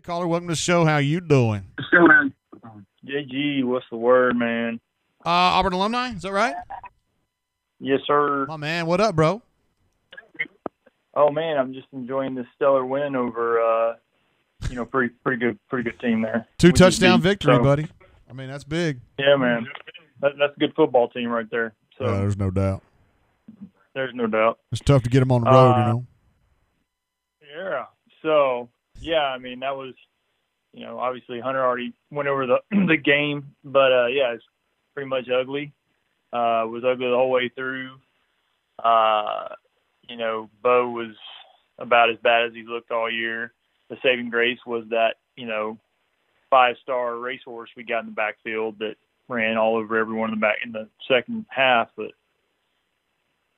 Hey, caller, welcome to the show. How you doing? JG, what's the word, man? Uh, Auburn alumni, is that right? Yes, sir. My man, what up, bro? Oh man, I'm just enjoying this stellar win over, uh, you know, pretty pretty good pretty good team there. Two We touchdown beat, victory, so- buddy. I mean, that's big. Yeah, man, that, that's a good football team right there. So Uh, there's no doubt. there's no doubt. It's tough to get them on the road, Uh, you know. Yeah. So yeah, I mean that was, you know, obviously Hunter already went over the the game, but uh, yeah, it's pretty much ugly. Uh, was ugly the whole way through. Uh, you know, Bo was about as bad as he's looked all year. The saving grace was that you know five star racehorse we got in the backfield that ran all over everyone in the back in the second half, but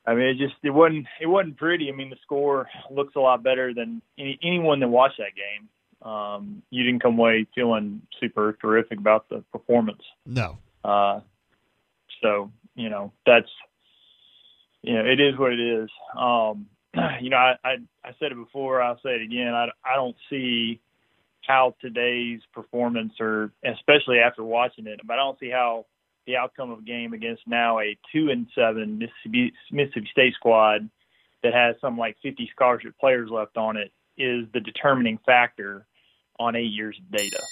I mean, it just it wasn't it wasn't pretty. I mean, the score looks a lot better than any, anyone that watched that game. Um, you didn't come away feeling super terrific about the performance. No. Uh, so you know that's you know it is what it is. Um, you know, I, I I said it before. I'll say it again. I I don't see how today's performance, or especially after watching it, but I don't see how the outcome of a game against now a two and seven Mississippi Mississippi State squad that has some like 50 scholarship players left on it is the determining factor on eight years of data.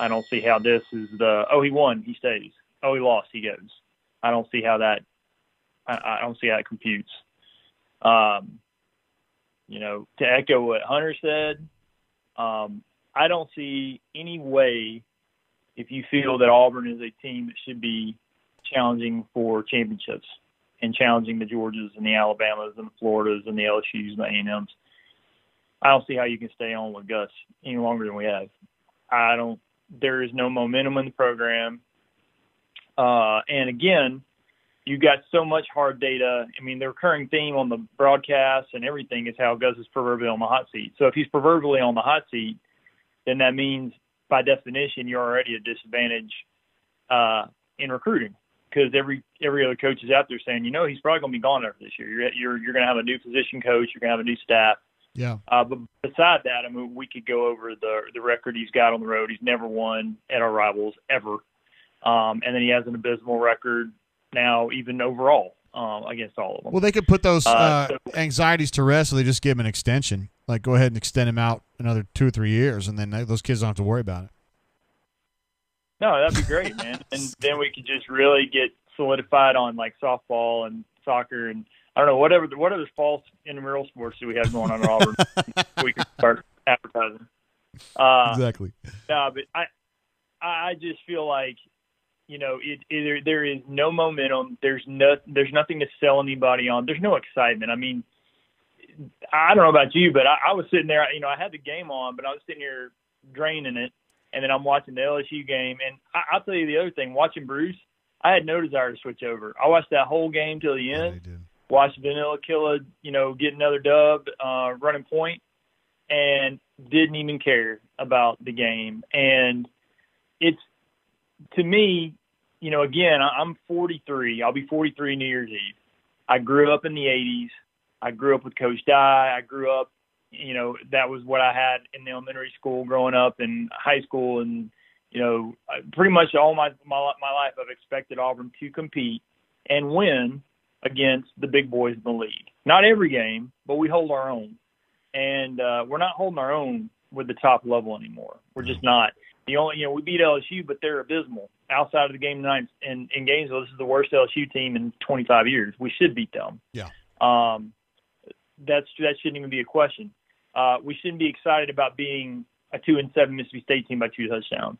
I don't see how this is the oh he won he stays oh he lost he goes. I don't see how that I, I don't see how it computes. Um, you know, to echo what Hunter said, um, I don't see any way if you feel that Auburn is a team that should be challenging for championships and challenging the Georgias and the Alabamas and the Floridas and the LSU's and the A&Ms. I don't see how you can stay on with Gus any longer than we have. I don't. There is no momentum in the program, uh, and again, you got so much hard data. I mean, the recurring theme on the broadcast and everything is how Gus is proverbially on the hot seat. So if he's proverbially on the hot seat, then that means by definition you're already at a disadvantage uh, in recruiting because every every other coach is out there saying, you know, he's probably going to be gone after this year. You're you're you're going to have a new position coach. You're going to have a new staff. Yeah. Uh, but beside that, I mean, we could go over the the record he's got on the road. He's never won at our rivals ever, um, and then he has an abysmal record now, even overall um, against all of them. Well, they could put those Uh, uh, so- anxieties to rest, so they just give him an extension. Like, go ahead and extend him out another two or three years, and then those kids don't have to worry about it. No, that'd be great, man. And then we could just really get solidified on like softball and soccer and I don't know whatever what other false intramural sports do we have going on at Auburn? we could start advertising. Uh, exactly. No, but I I just feel like you know it, it there is no momentum. There's no there's nothing to sell anybody on. There's no excitement. I mean, I don't know about you, but I, I was sitting there. You know, I had the game on, but I was sitting here draining it, and then I'm watching the LSU game. And I, I'll tell you the other thing: watching Bruce, I had no desire to switch over. I watched that whole game till the end. Watched Vanilla Killa, you know, get another dub, uh, running point, and didn't even care about the game. And it's to me, you know, again, I'm 43. I'll be 43 New Year's Eve. I grew up in the 80s. I grew up with Coach Dye. I grew up, you know, that was what I had in the elementary school growing up and high school, and you know, pretty much all my my my life I've expected Auburn to compete and win against the big boys in the league. Not every game, but we hold our own, and uh, we're not holding our own with the top level anymore. We're just not. The only, you know, we beat LSU, but they're abysmal. Outside of the game tonight in, in Gainesville, this is the worst LSU team in 25 years. We should beat them. Yeah. Um, that's that shouldn't even be a question. Uh, we shouldn't be excited about being a two and seven Mississippi State team by two touchdowns.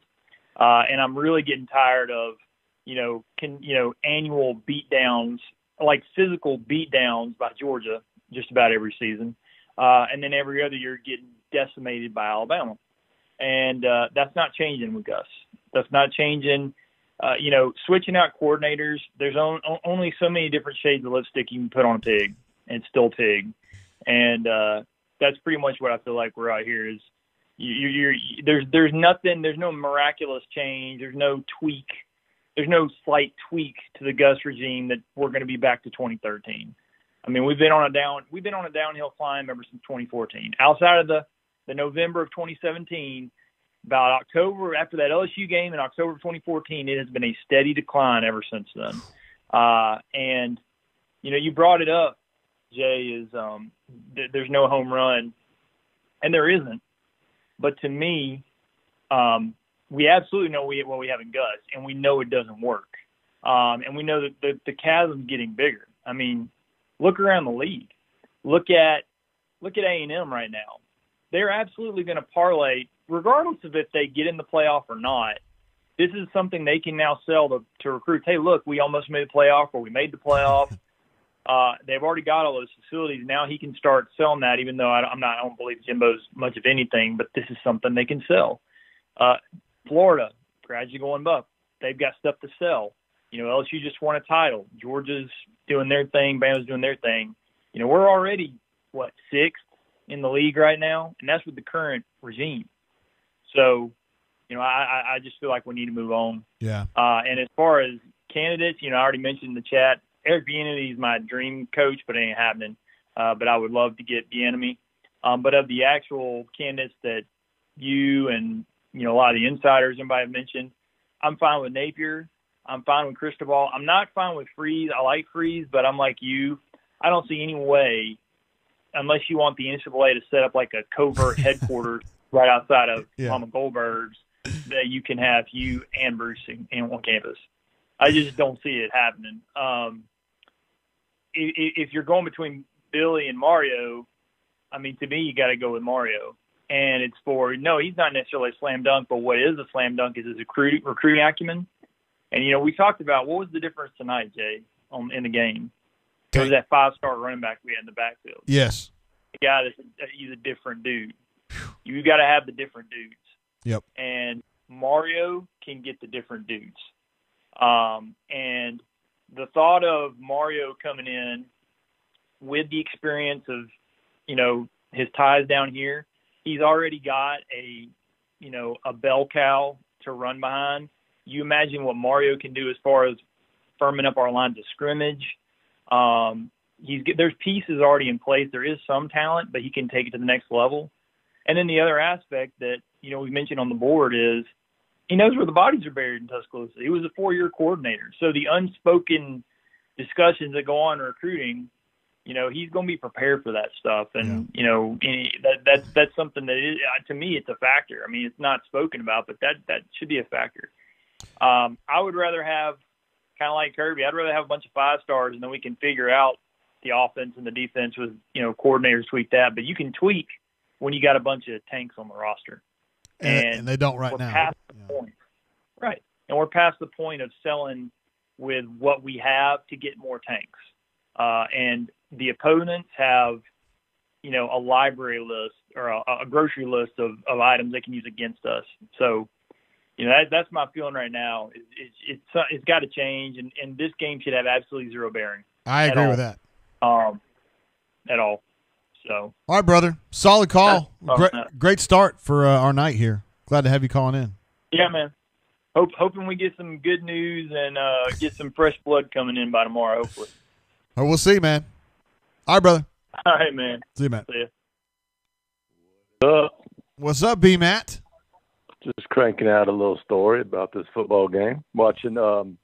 Uh, and I'm really getting tired of, you know, can you know annual beatdowns, like physical beatdowns by Georgia, just about every season, uh, and then every other year getting decimated by Alabama, and uh, that's not changing with Gus. That's not changing. Uh, you know, switching out coordinators. There's on, only so many different shades of lipstick you can put on a pig, and still pig. And uh, that's pretty much what I feel like we're out here is you, you're, you there's there's nothing there's no miraculous change there's no tweak there's no slight tweak to the Gus regime that we're going to be back to 2013. I mean we've been on a down we've been on a downhill climb ever since 2014. Outside of the the November of 2017, about October after that LSU game in October 2014, it has been a steady decline ever since then. Uh, and you know, you brought it up, Jay. Is um, th- there's no home run, and there isn't. But to me, um, we absolutely know we, what we have in Gus, and we know it doesn't work. Um, and we know that the, the chasm's getting bigger. I mean, look around the league. Look at look at A and M right now. They're absolutely going to parlay, regardless of if they get in the playoff or not. This is something they can now sell to, to recruits. Hey, look, we almost made the playoff, or we made the playoff. Uh, they've already got all those facilities. Now he can start selling that, even though I, I'm not, I don't believe Jimbo's much of anything, but this is something they can sell. Uh, Florida, gradually going up. They've got stuff to sell. You know, LSU just won a title. Georgia's doing their thing. Bama's doing their thing. You know, we're already what sixth in the league right now, and that's with the current regime. So, you know, I, I just feel like we need to move on. Yeah. Uh, and as far as candidates, you know, I already mentioned in the chat, Eric Bieniemy is my dream coach, but it ain't happening. Uh, but I would love to get Bieniemy. Um, but of the actual candidates that you and you know a lot of the insiders everybody have mentioned, I'm fine with Napier. I'm fine with Cristobal. I'm not fine with Freeze. I like Freeze, but I'm like you. I don't see any way, unless you want the NCAA to set up like a covert headquarters right outside of Yeah. Mama Goldberg's, that you can have you and Bruce in, in one campus. I just don't see it happening. Um, i- i- if you're going between Billy and Mario, I mean, to me, you got to go with Mario. And it's for no, he's not necessarily a slam dunk, but what is a slam dunk is his recruiting recruiting acumen. And you know, we talked about what was the difference tonight, Jay, on in the game. It was that five star running back we had in the backfield. Yes. The guy that's he's a different dude. You got to have the different dudes. Yep. And Mario can get the different dudes. Um, and the thought of Mario coming in with the experience of, you know, his ties down here, he's already got a, you know, a bell cow to run behind. You imagine what Mario can do as far as firming up our lines of scrimmage. Um, he's there's pieces already in place. There is some talent, but he can take it to the next level. And then the other aspect that you know we mentioned on the board is he knows where the bodies are buried in Tuscaloosa. He was a four-year coordinator, so the unspoken discussions that go on in recruiting, you know, he's going to be prepared for that stuff. And you know, that that's that's something that is uh, to me it's a factor. I mean, it's not spoken about, but that that should be a factor. Um, I would rather have kind of like Kirby. I'd rather have a bunch of five stars, and then we can figure out the offense and the defense with you know coordinators tweak that. But you can tweak when you got a bunch of tanks on the roster. And, And and they don't right now. past the Yeah. point, right? And we're past the point of selling with what we have to get more tanks. Uh, and the opponents have, you know, a library list or a, a grocery list of, of items they can use against us. So, you know, that, that's my feeling right now. It, it's it's it's got to change, and, and this game should have absolutely zero bearing I agree all. with that. um, at all. So, All right, brother. Solid call. Oh, Great, great start for uh, our night here. Glad to have you calling in. yeah, man. Hope, hoping we get some good news and uh, get some fresh blood coming in by tomorrow. Hopefully. Or we'll see, man. All right, brother. All right, man. See you, man. See ya. Uh, What's up, B Matt? Just cranking out a little story about this football game. Watching um,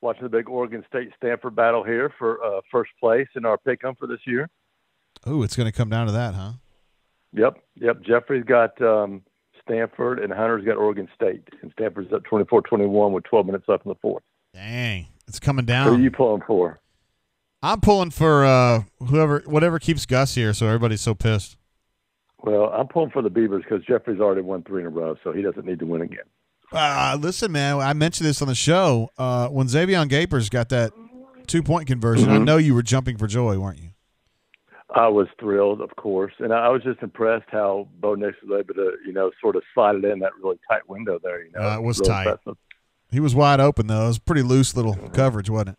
watching the big Oregon State Stanford battle here for uh, first place in our pick 'em for this year. Oh, it's going to come down to that, huh? Yep, yep. Jeffrey's got um, Stanford and Hunter's got Oregon State, and Stanford's up 24-21 with 12 minutes left in the fourth. Dang, it's coming down. Who are you pulling for? I'm pulling for uh, whoever, whatever keeps Gus here, so everybody's so pissed. Well, I'm pulling for the Beavers because Jeffrey's already won three in a row, so he doesn't need to win again. Uh, listen, man, I mentioned this on the show. Uh, when Xavier Gapers got that two point conversion, I Mhm. know you were jumping for joy, weren't you? I was thrilled, of course, and I was just impressed how Bo Nix was able to, you know, sort of slide it in that really tight window there. You know, Uh, it was Real tight. impressive. He was wide open though. It was pretty loose little coverage, wasn't it?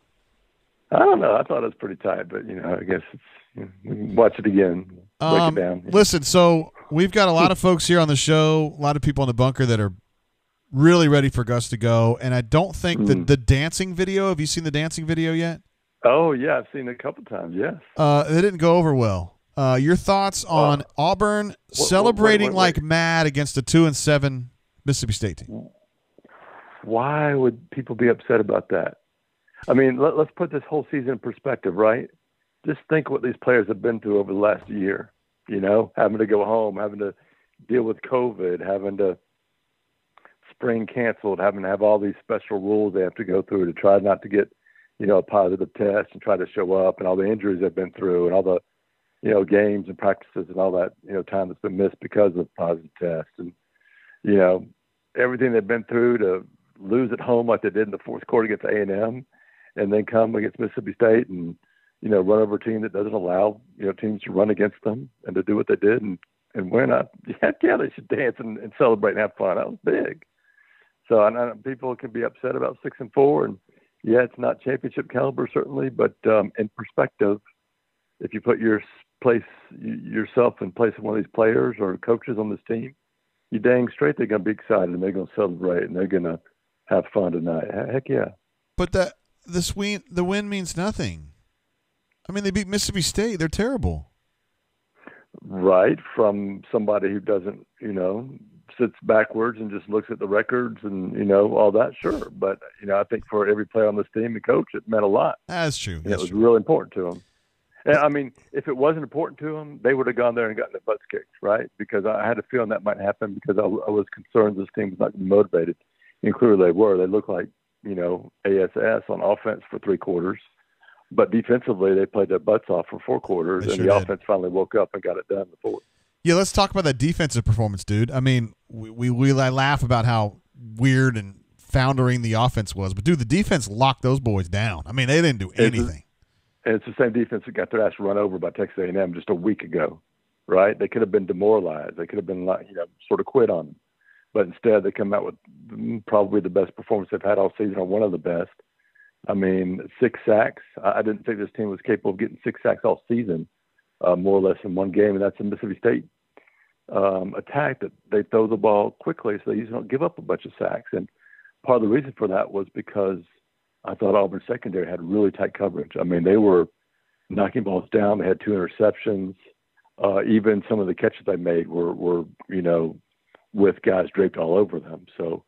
I don't know. I thought it was pretty tight, but you know, I guess it's you know, we can watch it again, break Um, it down. Listen, so we've got a lot of folks here on the show, a lot of people in the bunker that are really ready for Gus to go, and I don't think the Mm. the dancing video. Have you seen the dancing video yet? Oh yeah, I've seen it a couple times. Yes. Uh, it didn't go over well. Uh, your thoughts on Auburn celebrating wait, wait. like mad against a two and seven Mississippi State team. Why would people be upset about that? I mean, let, us put this whole season in perspective, right? Just think what these players have been through over the last year. You know, having to go home, having to deal with COVID, having to spring canceled, having to have all these special rules they have to go through to try not to get, you know, a positive test and try to show up, and all the injuries they've been through, and all the, you know, games and practices and all that, you know, time that's been missed because of positive tests, and you know, everything they've been through to lose at home like they did in the fourth quarter against A and M, and then come against Mississippi State and you know run over a team that doesn't allow you know teams to run against them and to do what they did and and win. I, yeah, yeah, they should dance and, and celebrate and have fun. That was big. So I know people can be upset about six and four, and yeah, it's not championship caliber certainly, but um, in perspective, if you put your place yourself in place of one of these players or coaches on this team, you dang straight they're going to be excited and they're going to celebrate and they're going to have fun tonight. Heck yeah! But the the win the win means nothing. I mean, they beat Mississippi State. They're terrible. Right from somebody who doesn't, you know, sits backwards and just looks at the records and you know all that. Sure, but you know, I think for every player on this team and coach, it meant a lot. That's true. That's it was true. really important to them. And I mean, if it wasn't important to them, they would have gone there and gotten their butts kicked, right? Because I had a feeling that might happen because I, I was concerned this team was not motivated. And clearly they were. They looked like, you know, ASS on offense for three quarters. But defensively, they played their butts off for four quarters, and the did. offense finally woke up and got it done in the fourth. Yeah, let's talk about that defensive performance, dude. I mean, we, we we laugh about how weird and foundering the offense was, but dude, the defense locked those boys down. I mean, they didn't do anything. And it's the same defense that got their ass run over by Texas A&M just a week ago, right? They could have been demoralized. They could have been, like, you know, sort of quit on them. But instead, they come out with mm, probably the best performance they've had all season, or one of the best. I mean, six sacks. I didn't think this team was capable of getting six sacks all season, uh, more or less in one game, and that's a Mississippi State um, attack that they throw the ball quickly, so they usually don't give up a bunch of sacks. And part of the reason for that was because I thought Auburn secondary had really tight coverage. I mean, they were knocking balls down. They had two interceptions. Uh, even some of the catches they made were, were you know, with guys draped all over them. So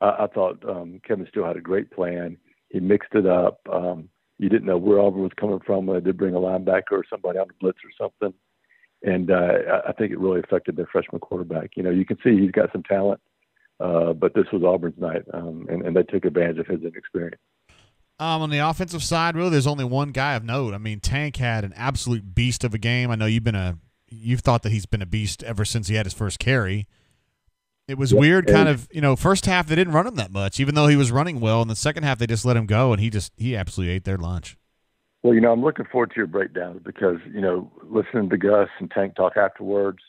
I, I thought um, Kevin Steele had a great plan. He mixed it up. Um, you didn't know where Auburn was coming from they did bring a linebacker or somebody on the blitz or something. And uh, I think it really affected their freshman quarterback. You know, you can see he's got some talent, uh, but this was Auburn's night, um, and, and they took advantage of his inexperience. Um, on the offensive side, really, there's only one guy of note. I mean, Tank had an absolute beast of a game. I know you've been a you've thought that he's been a beast ever since he had his first carry. It was Yep, weird, kind and- of. You know, first half they didn't run him that much, even though he was running well. In the second half, they just let him go, and he just he absolutely ate their lunch. Well, you know, I'm looking forward to your breakdowns because, you know, listening to Gus and Tank talk afterwards,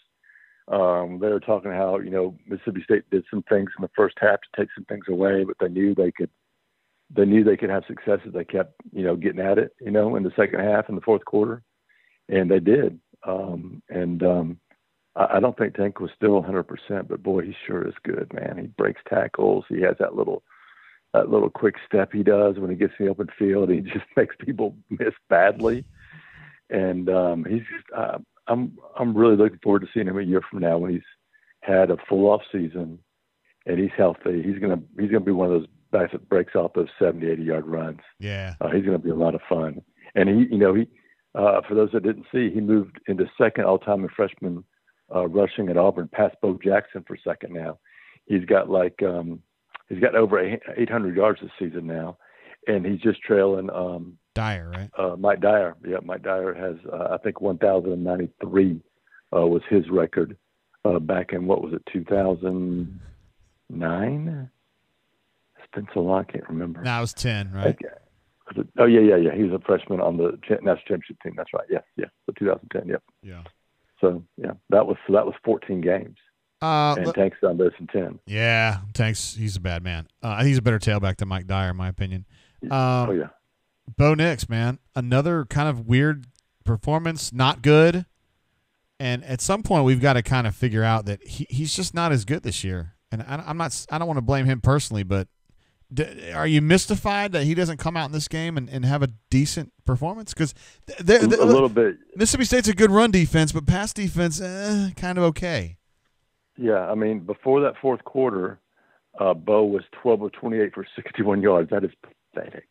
um, they were talking how, you know, Mississippi State did some things in the first half to take some things away, but they knew they could they knew they could have success if they kept, you know, getting at it, you know, in the second half in the fourth quarter. And they did. Um, and um I, I don't think Tank was still 100%, but boy, he sure is good, man. He breaks tackles. He has that little that little quick step he does when he gets in the open field. He just makes people miss badly, and um, he's. Uh, I'm I'm really looking forward to seeing him a year from now when he's had a full off season and he's healthy. He's gonna he's gonna be one of those guys that breaks off those 70, 80 yard runs. Yeah, Uh, he's going to be a lot of fun. And he, you know, he, uh, for those that didn't see, he moved into second all time in freshman uh, rushing at Auburn, past Bo Jackson for second now. He's got like, um, he's got over 800 yards this season now. And he's just trailing um, Dyer, right? uh, Mike Dyer. Yeah, Mike Dyer has, uh, I think, 1,093 uh, was his record uh, back in what was it, 2009? It's been so long, I can't remember. Now it was ten, right? Okay. Oh yeah, yeah, yeah. He was a freshman on the national championship team. That's right. Yes, yes. The 2010. Yep. Yeah. So yeah, that was so that was 14 games, Uh, and Tank's done this in 10. yeah, Tanks. He's a bad man. Uh, he's a better tailback than Mike Dyer, in my opinion. Um, oh yeah. Bo Nix, man, another kind of weird performance, not good. And at some point, we've got to kind of figure out that he, he's just not as good this year. And I, I'm not. I don't want to blame him personally, but are you mystified that he doesn't come out in this game and, and have a decent performance? Because A, a little bit. Mississippi State's a good run defense, but pass defense, eh, kind of okay. Yeah, I mean, before that fourth quarter, Uh, Bo was 12 of 28 for 61 yards. That is pathetic.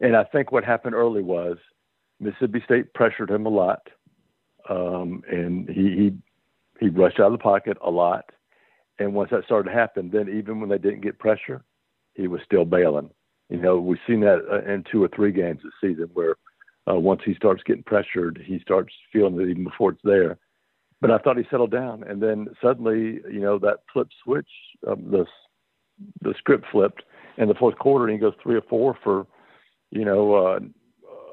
And I think what happened early was Mississippi State pressured him a lot, um, and he, he he rushed out of the pocket a lot. And once that started to happen, then even when they didn't get pressure, he was still bailing. You know, we've seen that uh, in two or three games this season where uh, once he starts getting pressured, he starts feeling it even before it's there. But I thought he settled down, and then suddenly, you know, that flip switch, um, the the script flipped in the fourth quarter, and he goes three or four for, you know, uh,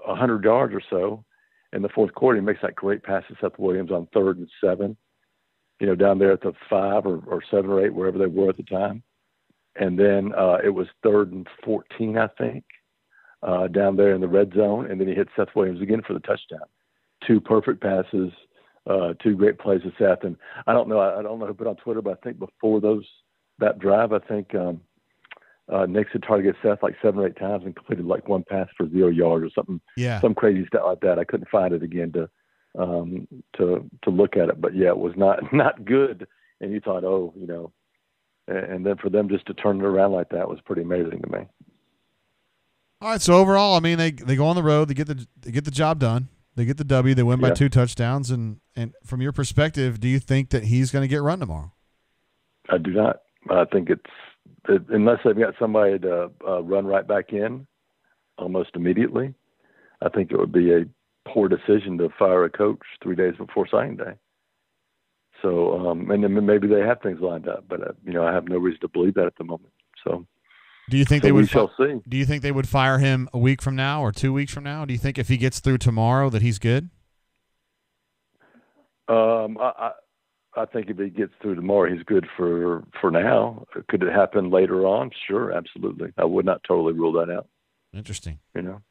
a uh, hundred yards or so. In the fourth quarter, he makes that great pass to Seth Williams on third and seven, you know, down there at the five or, or seven or eight, wherever they were at the time. And then uh, it was third and 14, I think, uh, down there in the red zone. And then he hit Seth Williams again for the touchdown. Two perfect passes, uh, two great plays Seth. And I don't know, I, I don't know who put on Twitter, but I think before those that drive, I think um, uh, Nix had targeted Seth like seven or eight times and completed like one pass for zero yards or something. Yeah, some crazy stuff like that. I couldn't find it again to um, to to look at it, but yeah, it was not not good. And you thought, oh, you know, and then for them just to turn it around like that was pretty amazing to me. All right, so overall, I mean, they they go on the road, they get the they get the job done, they get the W, they win by yeah. two touchdowns, and and from your perspective, do you think that he's going to get run tomorrow? I do not. I think it's it, unless they've got somebody to uh, run right back in almost immediately. I think it would be a poor decision to fire a coach three days before signing day. So, um, and then maybe they have things lined up, but uh, you know, I have no reason to believe that at the moment. So, do you think so they would? We shall see. Do you think they would fire him a week from now or two weeks from now? Do you think if he gets through tomorrow that he's good? Um, I, I, I think if he gets through tomorrow, he's good for for now. Could it happen later on? Sure, absolutely. I would not totally rule that out. Interesting. You know,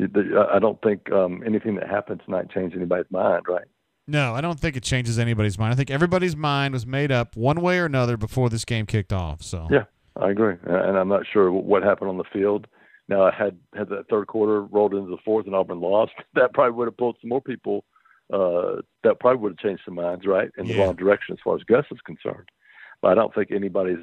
I don't think um, anything that happened tonight changed anybody's mind, right? No, I don't think it changes anybody's mind. I think everybody's mind was made up one way or another before this game kicked off. So yeah, I agree, and I'm not sure what happened on the field. Now, had had that third quarter rolled into the fourth and Auburn lost, that probably would have pulled some more people. Uh, that probably would have changed some minds, right, in the yeah. wrong direction as far as Gus is concerned. But I don't think anybody's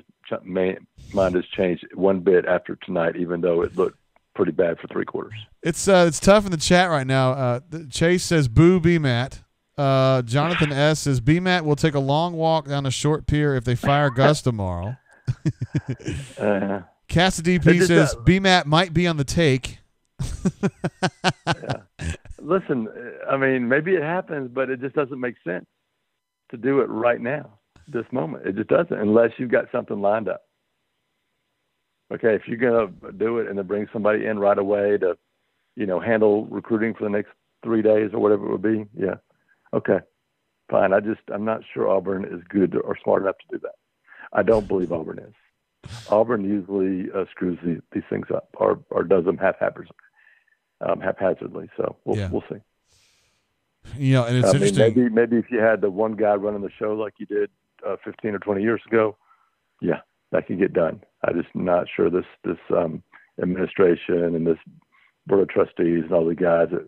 mind has changed one bit after tonight, even though it looked pretty bad for three quarters. It's uh, it's tough in the chat right now. Uh, Chase says, "Boo, be Matt." Uh, Jonathan S says, "B Matt will take a long walk down a short pier if they fire Gus tomorrow." uh, Cassidy P says, "B Matt might be on the take." yeah. Listen, I mean, maybe it happens, but it just doesn't make sense to do it right now, this moment. It just doesn't, unless you've got something lined up okay, if you're going to do it and then bring somebody in right away to, you know, handle recruiting for the next three days or whatever it would be, yeah, okay, fine. I just I'm not sure Auburn is good or smart enough to do that. I don't believe Auburn is. Auburn usually uh, screws these, these things up or or does them haphazardly. Um, haphazardly. So we'll yeah. we'll see. You know, and it's I interesting. Mean, maybe maybe if you had the one guy running the show like you did uh, 15 or 20 years ago, yeah, that could get done. I'm just not sure this this um, administration and this board of trustees and all the guys that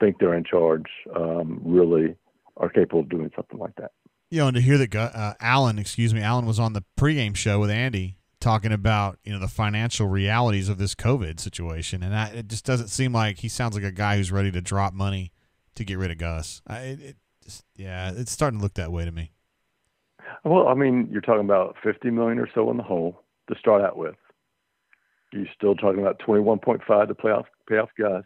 think they're in charge um, really are capable of doing something like that. You know, and to hear that uh, Alan, excuse me, Alan was on the pregame show with Andy talking about you know the financial realities of this COVID situation, and I, it just doesn't seem like he sounds like a guy who's ready to drop money to get rid of Gus. I, it, it just, yeah, it's starting to look that way to me. Well, I mean, you're talking about 50 million or so in the hole to start out with. You're still talking about 21.5 to playoff payoff Gus,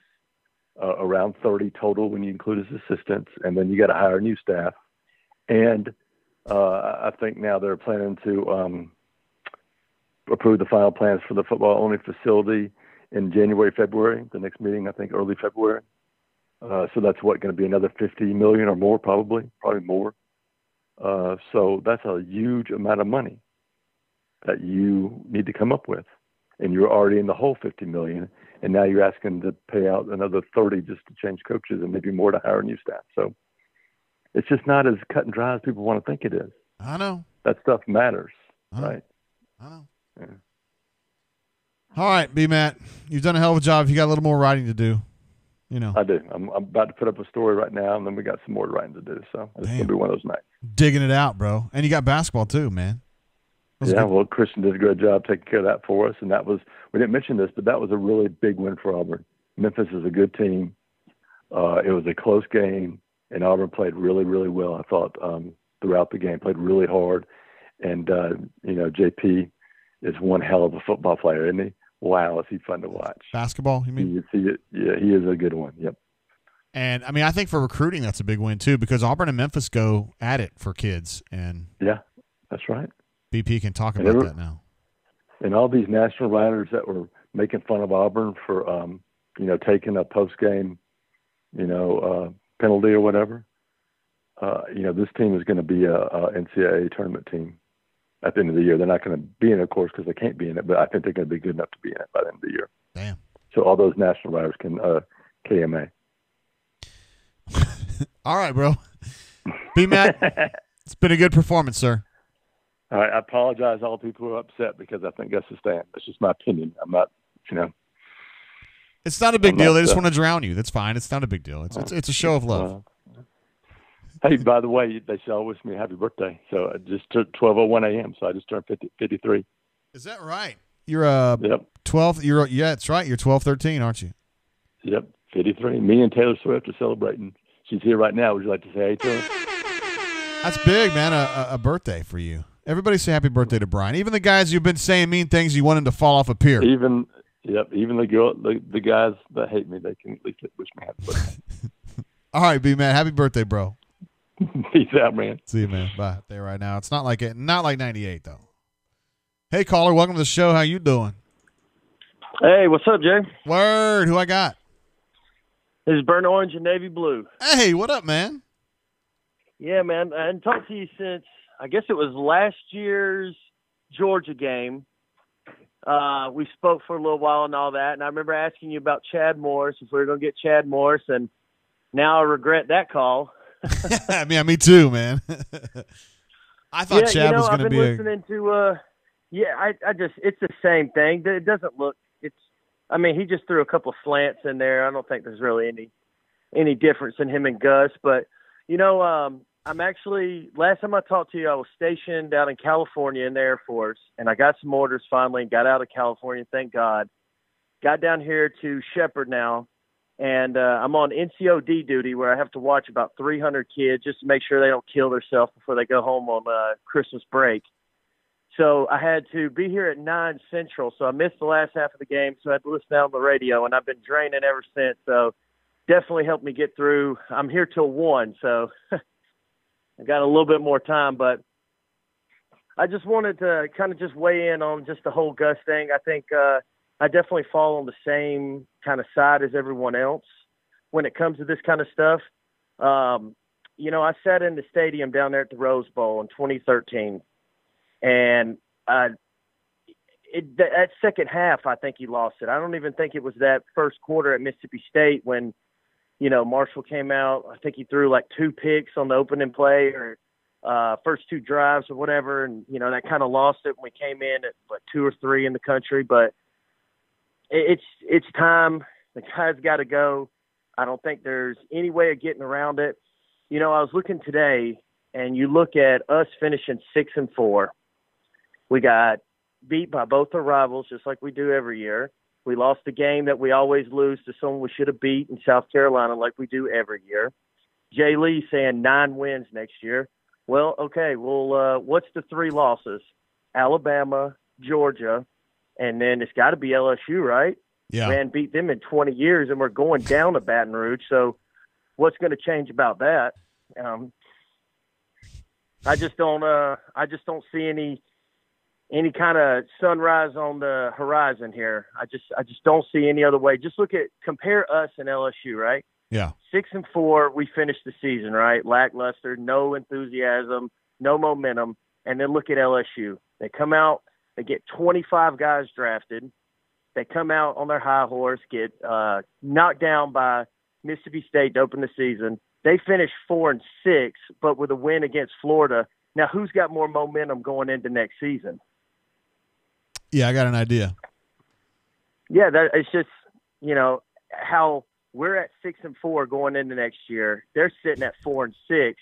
uh, around 30 total when you include his assistants, and then you got to hire new staff. And uh, I think now they're planning to um, approve the final plans for the football only facility in January, February. The next meeting, I think, early February. Uh, so that's what going to be another 50 million or more, probably, probably more. Uh, so that's a huge amount of money that you need to come up with, and you're already in the whole 50 million, and now you're asking to pay out another 30 just to change coaches and maybe more to hire new staff. So it's just not as cut and dry as people want to think it is. I know that stuff matters, I right? I know. Yeah. All right, B Matt, you've done a hell of a job. You got a little more writing to do. You know, I do. I'm, I'm about to put up a story right now, and then we got some more writing to do. So it's gonna be one of those nights. Digging it out, bro. And you got basketball too, man. That's yeah, good. well, Christian did a great job taking care of that for us, and that was we didn't mention this, but that was a really big win for Auburn. Memphis is a good team. Uh, it was a close game, and Auburn played really, really well. I thought um, throughout the game, played really hard, and uh, you know, JP is one hell of a football player, isn't he? Wow, is he fun to watch? Basketball, you mean? He, he, yeah, he is a good one. Yep. And I mean, I think for recruiting, that's a big win too, because Auburn and Memphis go at it for kids, and Yeah, that's right. BP can talk And about every- that now. and all these national writers that were making fun of Auburn for um, you know taking a post game, you know, uh, penalty or whatever. Uh, you know, this team is going to be a, a NCAA tournament team at the end of the year. They're not going to be in it, of course, because they can't be in it, but I think they're going to be good enough to be in it by the end of the year. Damn. So all those national writers can uh, KMA. All right, bro. B Matt, it's been a good performance, sir. All right, I apologize to all people who are upset because I think that's the stand. That's just my opinion. I'm not, you know. It's not a big I'm deal. not, They just uh, want to drown you. That's fine. It's not a big deal. It's it's, it's a show of love. Uh, hey, by the way, they should all wish me a happy birthday. So I just turned 12:01 a.m. So I just turned 50, 53. Is that right? You're uh Yep, twelve. You're yeah, it's right. You're twelve thirteen, aren't you? yep, 53. Me and Taylor Swift are celebrating. She's here right now. Would you like to say hey to her? That's big, man. A, a, a birthday for you. Everybody say happy birthday to Brian. Even the guys you've been saying mean things, you want him to fall off a pier. Even yep, even the girl, the, the guys that hate me, they can at least wish me happy birthday. All right, B man. Happy birthday, bro. Peace out, man. See you, man. Bye. There right now. It's not like it. Not like ninety eight though. Hey, caller. Welcome to the show. How you doing? Hey, what's up, Jay? Word. Who I got? This is burnt orange and navy blue. Hey, what up, man? Yeah, man. I hadn't talked to you since I guess it was last year's Georgia game. Uh, we spoke for a little while and all that, and I remember asking you about Chad Morris if we were going to get Chad Morris, and now I regret that call. yeah, me too, man. I thought yeah, Chad you know, was going I've to been be a. listening to. Uh, yeah, I, I just it's the same thing. It doesn't look. It's. I mean, he just threw a couple slants in there. I don't think there's really any any difference in him and Gus, but you know, um, I'm actually last time I talked to you, I was stationed down in California in the Air Force, and I got some orders finally and got out of California. Thank God. Got down here to Sheppard now, and uh, I'm on NCOD duty where I have to watch about 300 kids just to make sure they don't kill themselves before they go home on uh, Christmas break. So I had to be here at nine central, so I missed the last half of the game, so I had to listen out on the radio, and I've been draining ever since. So definitely helped me get through. I'm here till one, so I got a little bit more time, but I just wanted to kind of just weigh in on just the whole Gus thing. I think uh, I definitely fall on the same kind of side as everyone else when it comes to this kind of stuff. Um, you know, I sat in the stadium down there at the Rose Bowl in 2013, and uh, it, that second half, I think he lost it. I don't even think it was that first quarter at Mississippi State when, you know, Marshall came out. I think he threw like two picks on the opening play or uh, first two drives or whatever, and you know that kind of lost it when we came in at what two or three in the country. But it, it's it's time. The guy's got to go. I don't think there's any way of getting around it. You know, I was looking today, and you look at us finishing six and four. We got beat by both our rivals, just like we do every year. We lost the game that we always lose to someone we should have beat in South Carolina, like we do every year. Jay Lee saying nine wins next year. Well, okay. Well, uh, what's the three losses? Alabama, Georgia, and then it's got to be LSU, right? Yeah. Man beat them in 20 years, and we're going down to Baton Rouge. So, what's going to change about that? Um, I just don't. Uh, I just don't see any any kind of sunrise on the horizon here. I just I just don't see any other way. Just look at compare us and LSU, right? Yeah. Six and four, we finished the season, right? Lackluster, no enthusiasm, no momentum. And then look at LSU. They come out, they get 25 guys drafted. They come out on their high horse, get uh, knocked down by Mississippi State to open the season. They finish four and six, but with a win against Florida. Now, who's got more momentum going into next season? Yeah, I got an idea. Yeah, that it's just you know how we're at six and four going into next year. They're sitting at four and six.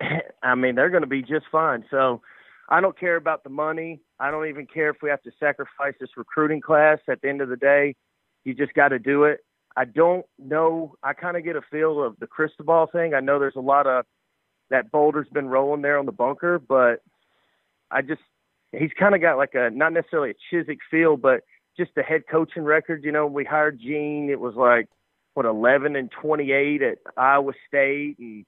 I mean, they're going to be just fine. So I don't care about the money. I don't even care if we have to sacrifice this recruiting class. At the end of the day, you just got to do it. I don't know. I kind of get a feel of the Cristobal thing. I know there's a lot of that boulder's been rolling there on the bunker, but I just he's kind of got like a not necessarily a Chizik feel, but just the head coaching record. You know, we hired Gene. It was like what 11 and 28 at Iowa State, and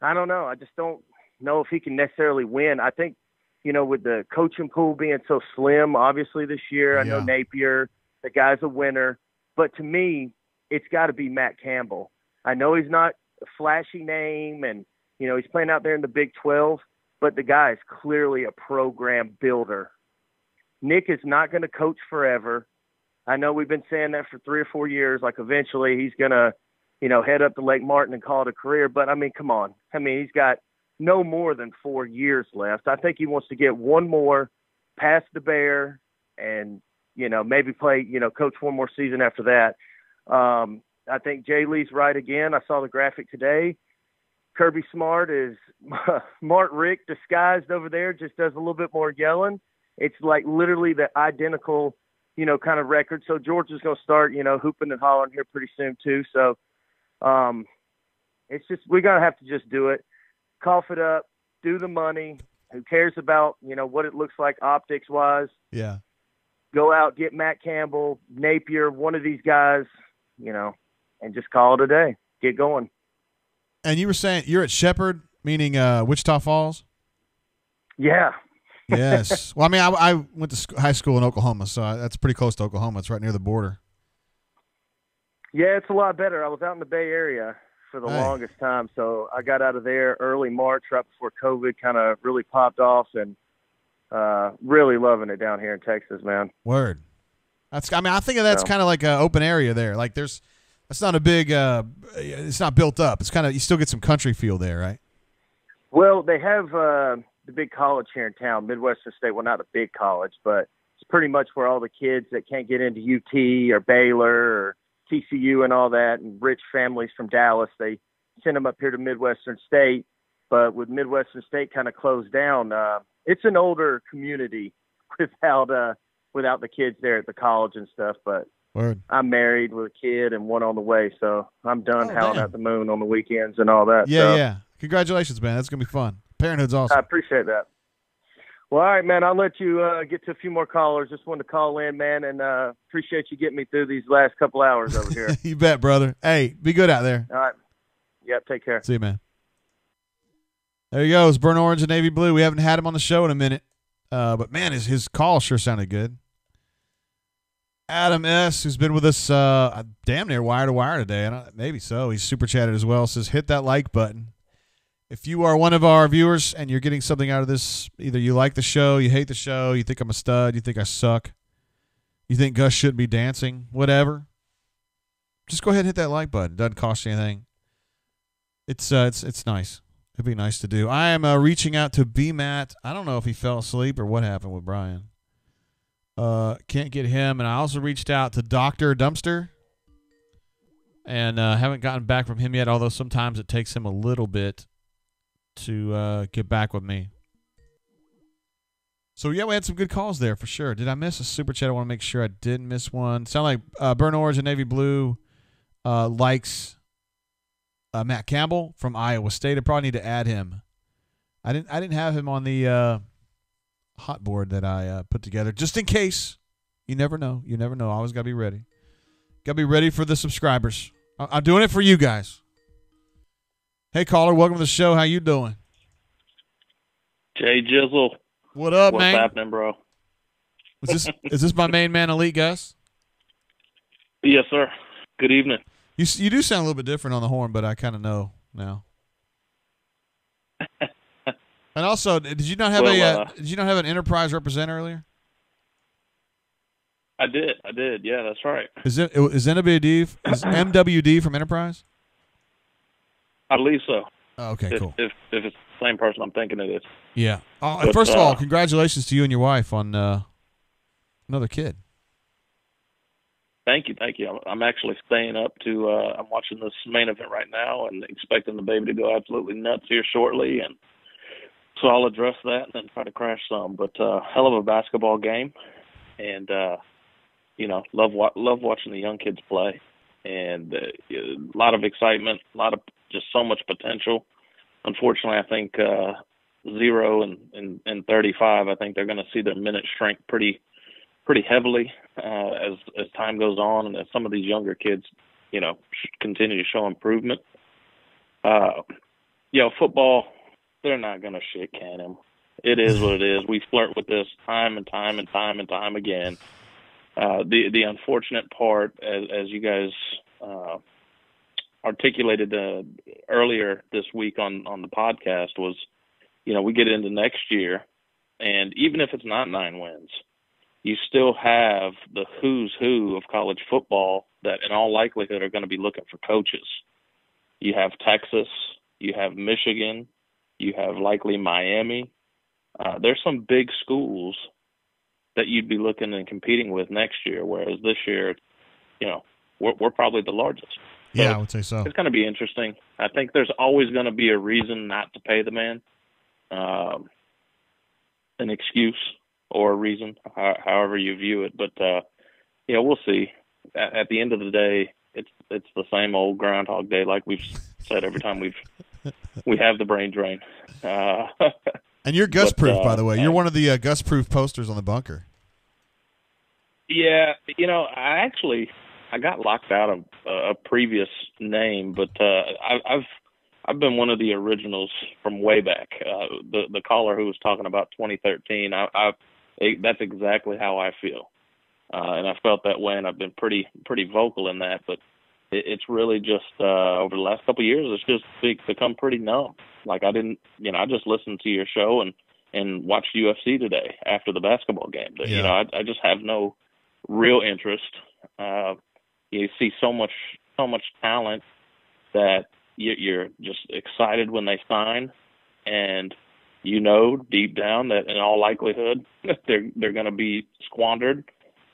I don't know. I just don't know if he can necessarily win. I think you know with the coaching pool being so slim, obviously this year. I know Napier, the guy's a winner, but to me, it's got to be Matt Campbell. I know he's not a flashy name, and you know he's playing out there in the Big 12, but the guy is clearly a program builder. Nick is not going to coach forever. I know we've been saying that for three or four years. Like eventually he's going to, you know, head up to Lake Martin and call it a career. But I mean, come on. I mean, he's got no more than four years left. I think he wants to get one more past the Bear and, you know, maybe play, you know, coach one more season after that. Um, I think Jay Lee's right again. I saw the graphic today. Kirby Smart is Mark Richt disguised over there, just does a little bit more yelling. It's like literally the identical, you know, kind of record. So Georgia's going to start, you know, hooping and hollering here pretty soon too. So, um, it's just we gotta have to just do it, cough it up, do the money. Who cares about you know what it looks like optics wise? Yeah. Go out, get Matt Campbell, Napier, one of these guys, you know, and just call it a day. Get going. And you were saying you're at Sheppard, meaning uh, Wichita Falls. Yeah, Yes. well, I mean, I, I went to sc- high school in Oklahoma, so I, that's pretty close to Oklahoma. It's right near the border. Yeah, it's a lot better. I was out in the Bay Area for the Hey. longest time, so I got out of there early March, right before COVID kind of really popped off, and uh, really loving it down here in Texas, man. Word. That's. I mean, I think of that's So- kind of like an open area there. Like there's, it's not a big. Uh, it's not built up. It's kind of you still get some country feel there, right? Well, they have uh, the big college here in town, Midwestern State. Well, not a big college, but it's pretty much where all the kids that can't get into UT or Baylor or TCU and all that, and rich families from Dallas, they send them up here to Midwestern State. But with Midwestern State kind of closed down, uh, it's an older community without uh, without the kids there at the college and stuff. But Word. I'm married with a kid and one on the way, so I'm done Oh, howling damn. at the moon on the weekends and all that. Yeah, so. yeah. Congratulations, man. That's gonna be fun. Parenthood's awesome. I appreciate that. Well, all right, man. I'll let you uh, get to a few more callers. Just wanted to call in, man, and uh, appreciate you getting me through these last couple hours over here. you bet, brother. Hey, be good out there. all right. Yep. Take care. See you, man. There he goes, burnt orange and navy blue. We haven't had him on the show in a minute, uh, but man, his his call sure sounded good. Adam S, who's been with us uh, damn near wire to wire today, and maybe so. He's super chatted as well. Says hit that like button. If you are one of our viewers and you're getting something out of this, either you like the show, you hate the show, you think I'm a stud, you think I suck, you think Gus shouldn't be dancing, whatever, just go ahead and hit that like button. It doesn't cost you anything. It's uh, it's it's nice. It'd be nice to do. I am uh, reaching out to B Matt. I don't know if he fell asleep or what happened with Brian. Uh, can't get him, and I also reached out to Doctor Dumpster, and uh, haven't gotten back from him yet. Although sometimes it takes him a little bit to uh, get back with me. So yeah, we had some good calls there for sure. Did I miss a super chat? I want to make sure I didn't miss one. Sound like uh, Burn Orange and Navy Blue uh, likes uh, Matt Campbell from Iowa State. I probably need to add him. I didn't. I didn't have him on the uh, hot board that I uh, put together, just in case. You never know. You never know. I always gotta be ready. Gotta be ready for the subscribers. I- I'm doing it for you guys. Hey caller, welcome to the show. How you doing? Jay Jizzle, What up, what's man? happening, bro? Is this is this my main man, Elite Gus? Yes, sir. Good evening. You you do sound a little bit different on the horn, but I kind of know now. and also, did you not have a Well, uh, uh, did you not have an enterprise represent earlier? I did. I did. Yeah, that's right. Is it is MWD is MWD from Enterprise? I believe so. Oh, okay, if, cool. if if it's the same person I'm thinking it is. Yeah. Oh, But, first of all, uh, congratulations to you and your wife on uh, another kid. Thank you, thank you. I'm, I'm actually staying up to. Uh, I'm watching this main event right now and expecting the baby to go absolutely nuts here shortly. And so I'll address that and then try to crash some. But uh, hell of a basketball game, and uh, you know, love wa- love watching the young kids play, and uh, a lot of excitement, a lot of just so much potential. Unfortunately, I think uh, zero and, and and 35. I think they're going to see their minute shrink pretty pretty heavily uh, as as time goes on, and as some of these younger kids, you know, continue to show improvement. Uh, you know, football, they're not going to shit can him. It is what it is. We flirt with this time and time and time and time again. Uh, the the unfortunate part, as, as you guys uh, articulated uh, earlier this week on on the podcast, was you know we get into next year, and even if it's not nine wins, you still have the who's who of college football that, in all likelihood, are going to be looking for coaches. You have Texas, you have Michigan, you have likely Miami. Uh, there's some big schools that you'd be looking and competing with next year, whereas this year, you know, we're, we're probably the largest. So yeah, I would say so. It's going to be interesting. I think there's always going to be a reason not to pay the man, um, an excuse or a reason, however you view it. But uh, yeah, we'll see. At, at the end of the day, it's it's the same old Groundhog Day, like we've said every time we've we have the brain drain. Uh, and you're Gus proof, uh, by the way. You're one of the uh, Gus proof posters on the bunker. Yeah, you know, I actually I got locked out of a previous name, but uh, I, I've I've been one of the originals from way back. Uh, the the caller who was talking about 2013, I, I it, that's exactly how I feel, uh, and I felt that way, and I've been pretty pretty vocal in that. But it, it's really just uh, over the last couple of years, it's just be, become pretty numb. Like I didn't, you know, I just listened to your show and and watched UFC today after the basketball game. Yeah. You know, I, I just have no real interest. Uh, you see so much so much talent that you, you're just excited when they sign, and you know deep down that in all likelihood they're they're going to be squandered.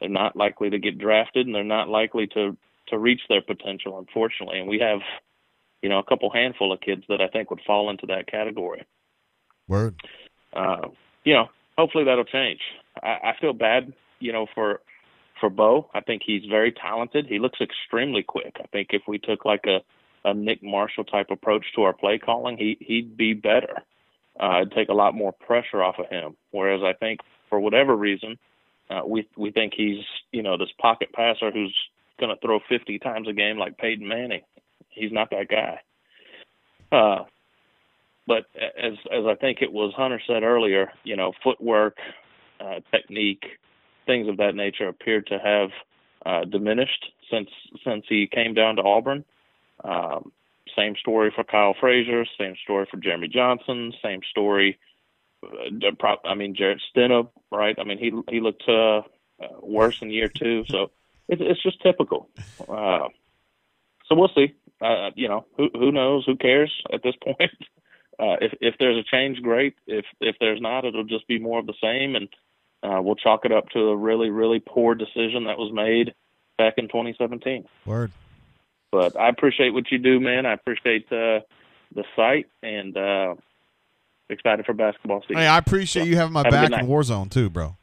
They're not likely to get drafted, and they're not likely to to reach their potential. Unfortunately, and we have you know a couple handful of kids that I think would fall into that category. Word. Uh, you know, hopefully that'll change. I, I feel bad, you know, for for Bo. I think he's very talented. He looks extremely quick. I think if we took like a a Nick Marshall type approach to our play calling, he he'd be better. Uh, it'd take a lot more pressure off of him. Whereas I think for whatever reason, uh, we we think he's you know this pocket passer who's going to throw 50 times a game like Peyton Manning. He's not that guy. Uh, but as as I think it was Hunter said earlier, you know, footwork, uh, technique, things of that nature appeared to have uh, diminished since since he came down to Auburn. Um, same story for Kiehl Frazier. Same story for Jeremy Johnson. Same story. Uh, I mean, Jarrett Stidham, right? I mean, he he looked uh, uh, worse in year two. So it's it's just typical. Uh, so we'll see. Uh, you know, who who knows? Who cares at this point? Uh, if if there's a change, great. If if there's not, it'll just be more of the same, and uh, we'll chalk it up to a really really poor decision that was made back in 2017. Word. But I appreciate what you do, man. I appreciate uh, the site and uh, excited for basketball season. Hey, I appreciate so, you having my back in Warzone too, bro.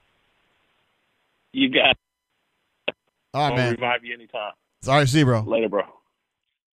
You got. All right, I'll man. Revive you anytime. Sorry, see, bro. Later, bro.